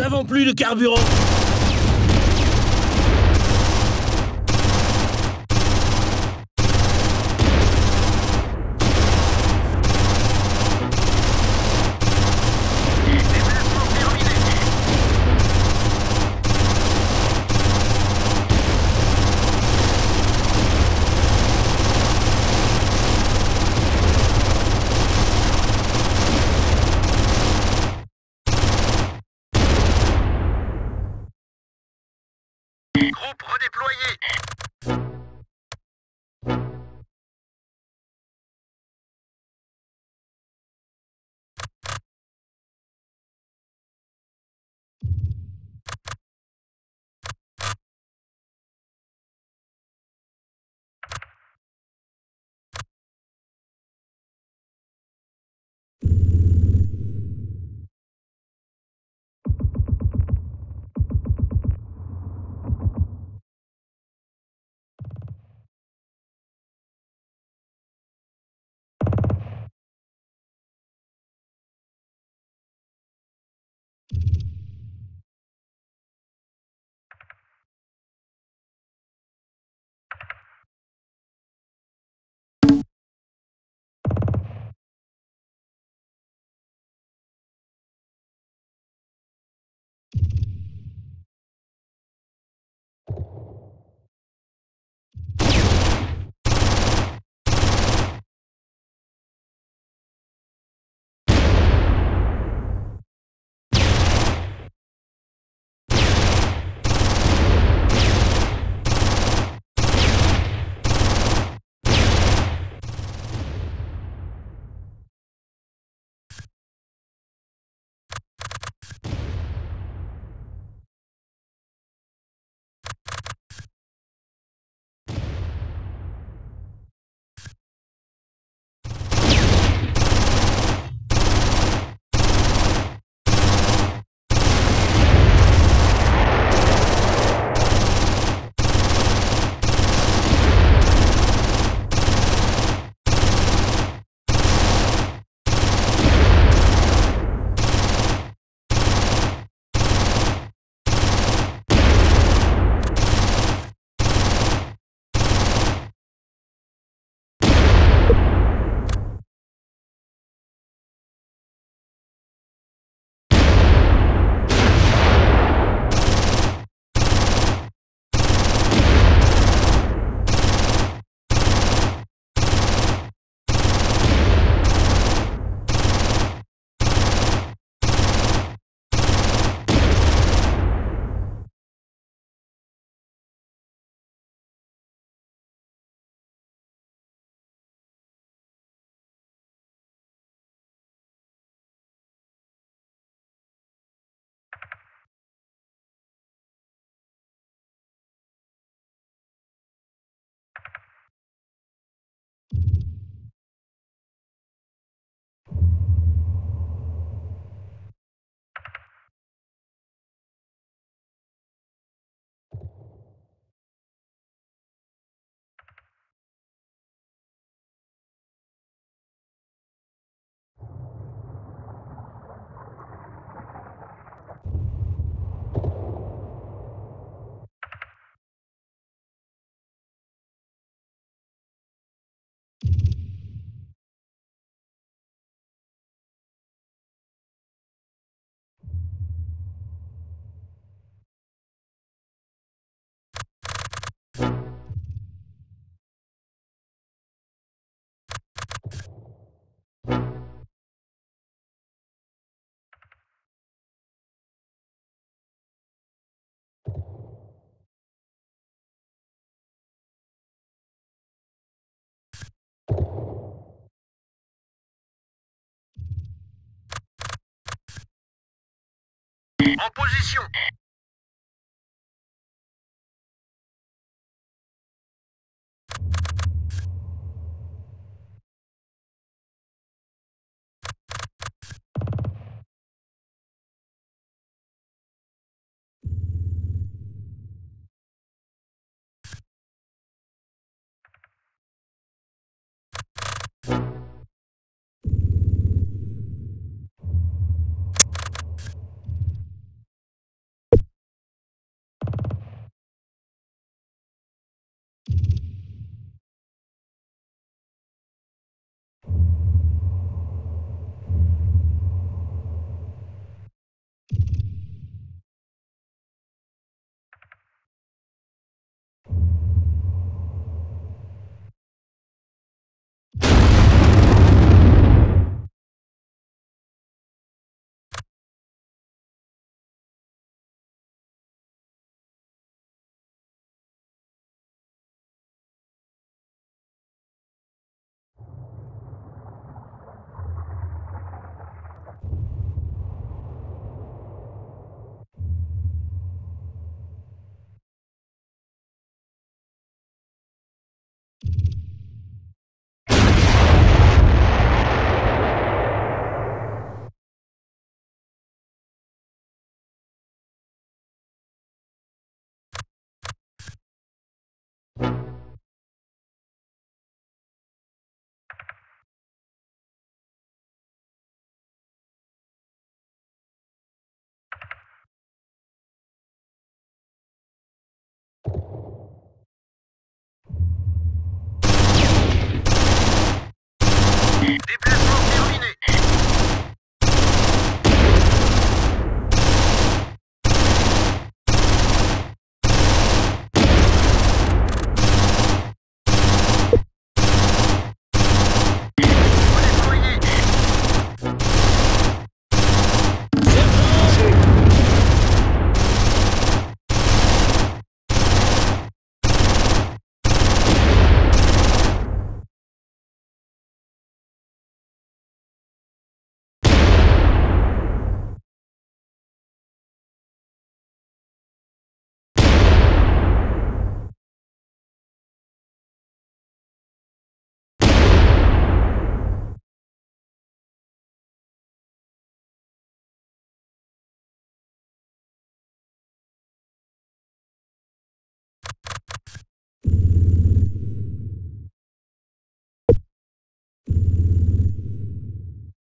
n'avons plus de carburant Groupe redéployé En position Déplacement terminé.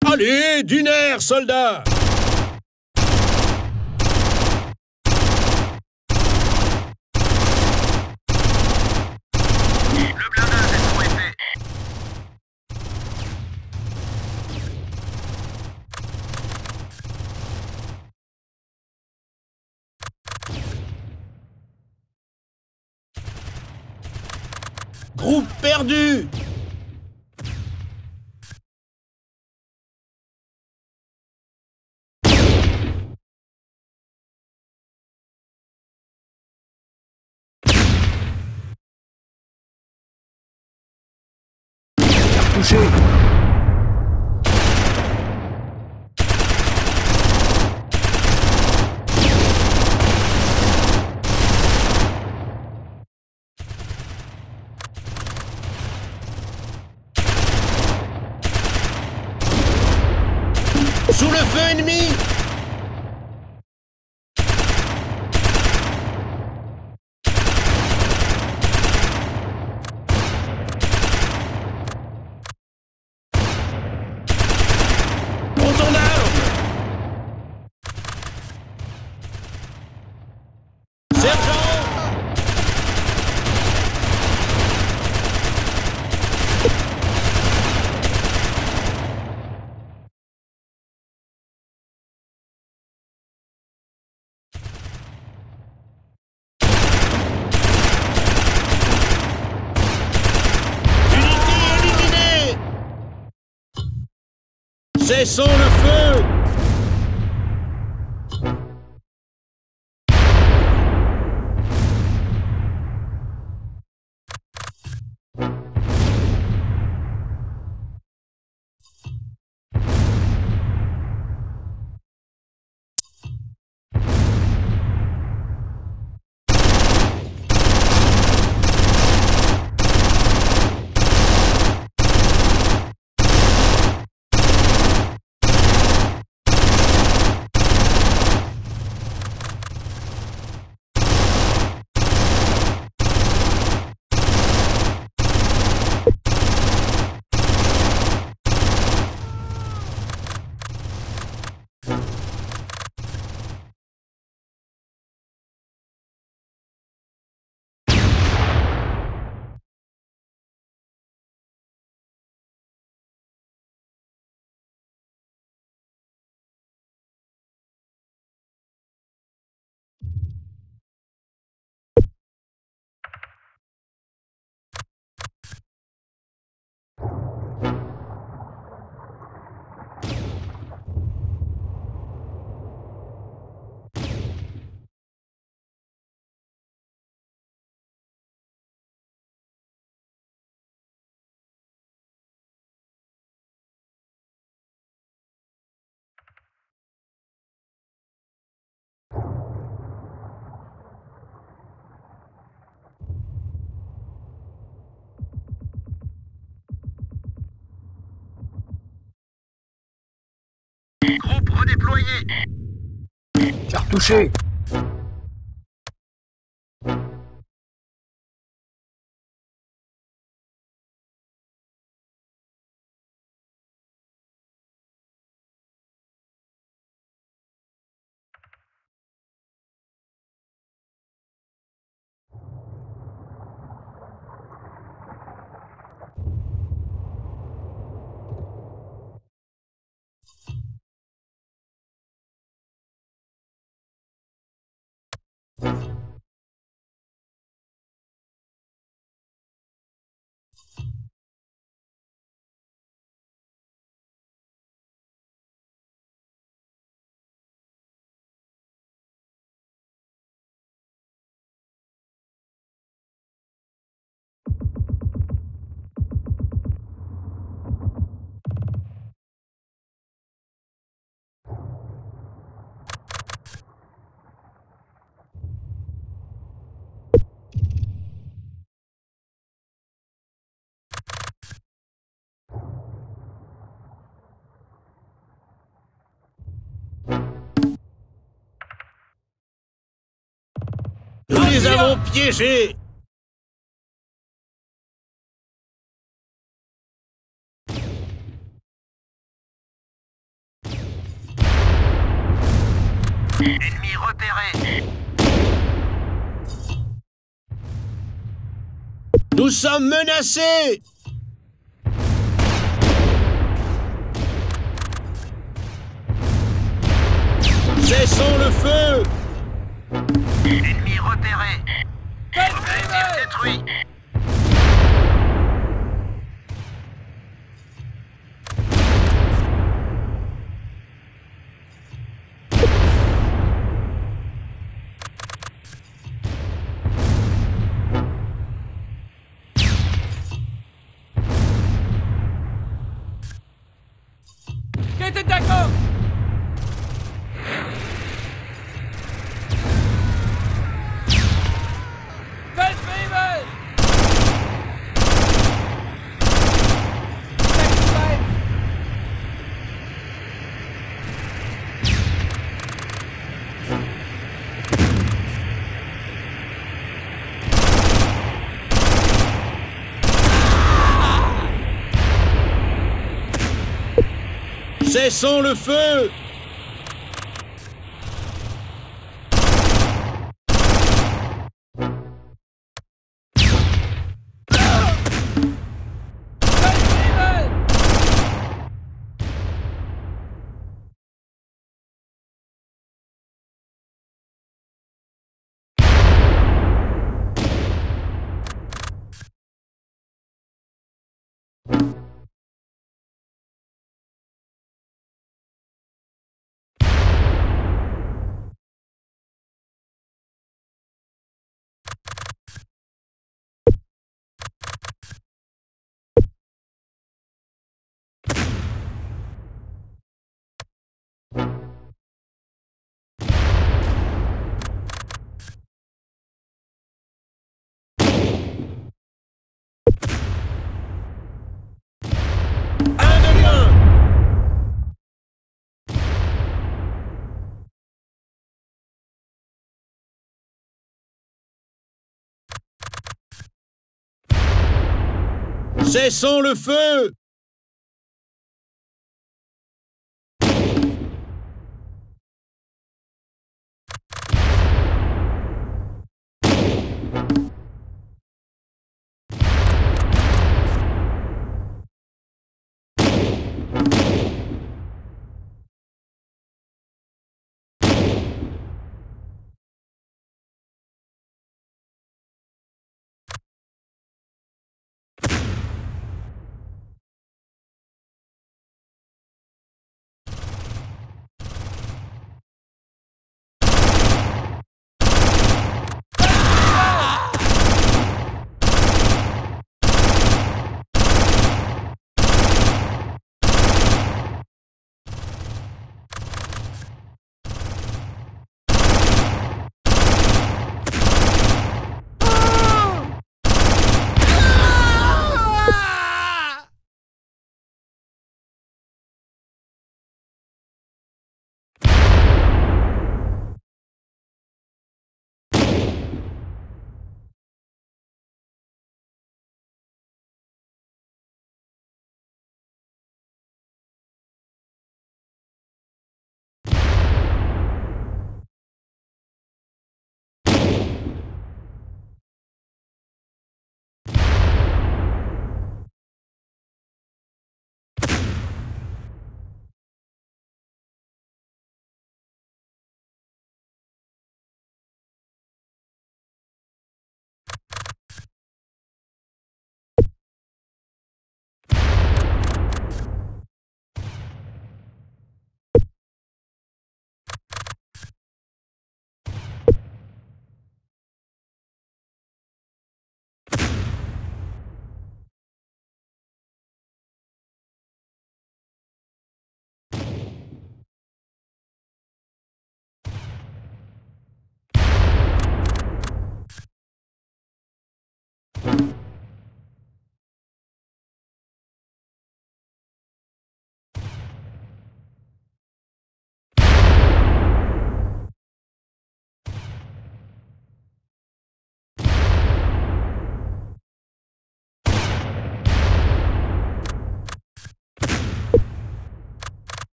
Redéployer. Allez, d'une air, soldats. Groupe perdu Sous le feu ennemi Cessons le feu Groupe redéployé. Cartouché les avons piégés Ennemi repéré. Nous sommes menacés. Cessons le feu. Ennemi repéré. Objectif détruit. Cessons le feu Cessons le feu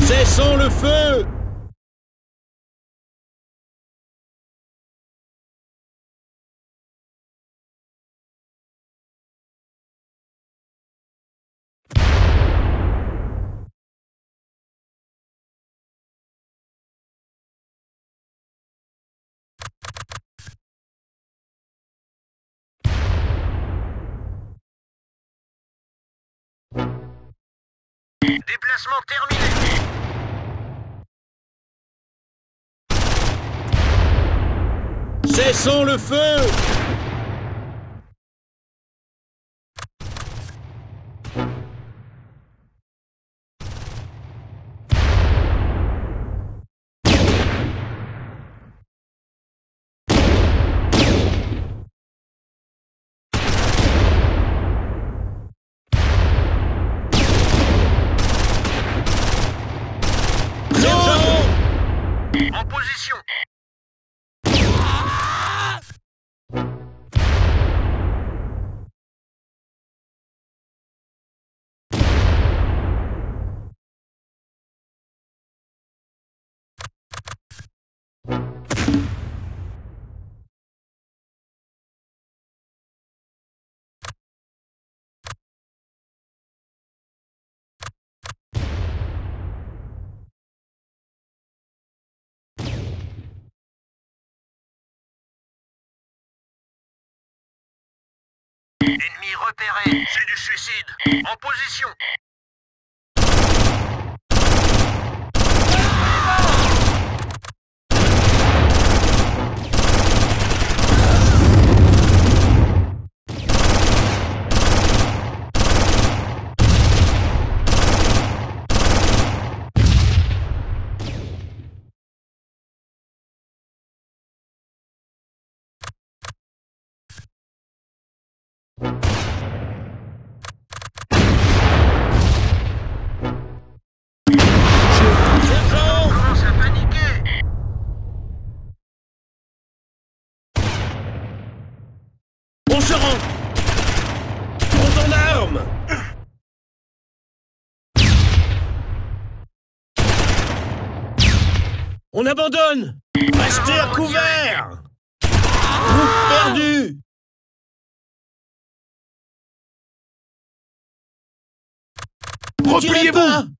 Cessons le feu Déplacement terminé. Cessons le feu Ennemi repéré. C'est du suicide. En position. On abandonne! Restez à couvert! Groupe perdu! Repliez-vous